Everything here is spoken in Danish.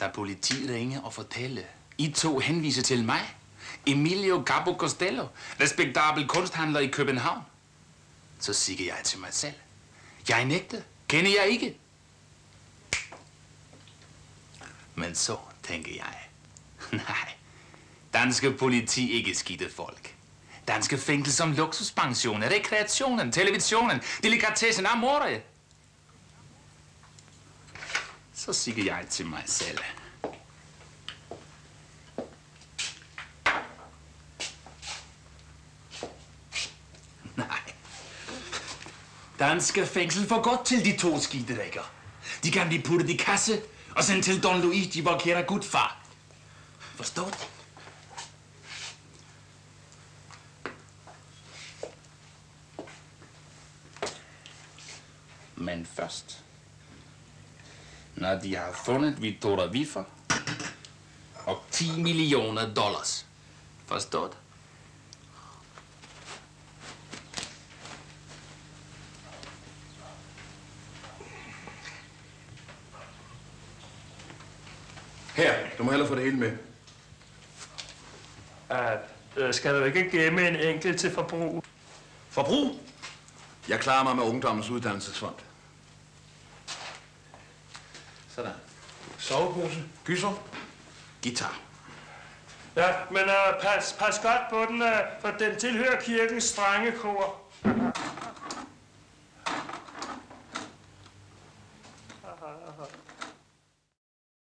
Da politiet ringe og fortælle. I to henviser til mig, Emilio Gabo Costello, respektabel kunsthandler i København, så siger jeg til mig selv, jeg nægter, kender jeg ikke. Men så tænker jeg, nej, danske politi ikke skidte folk. Danske fængsel som luksuspensioner, rekreationen, televisionen, delikatessen, amore. Så siger jeg til mig selv. Nej. Danske fængsel for godt til de to skiderikker. De kan blive puttet i kasse og sendt til Don Luigi Volquera Gudfar. Forstået? Men først, når de har fundet Vittoria Viffer og 10 millioner dollars. Forstået? Her, du må hellere få det hele med. At, øh, skal du ikke gemme en enkelt til forbrug? Forbrug? Jeg klarer mig med Ungdommens Uddannelsesfond. Sådan. Sovepose, gyser, guitar. Ja, men uh, pas, pas godt på den, uh, for den tilhører kirkens strenge kor. Uh-huh.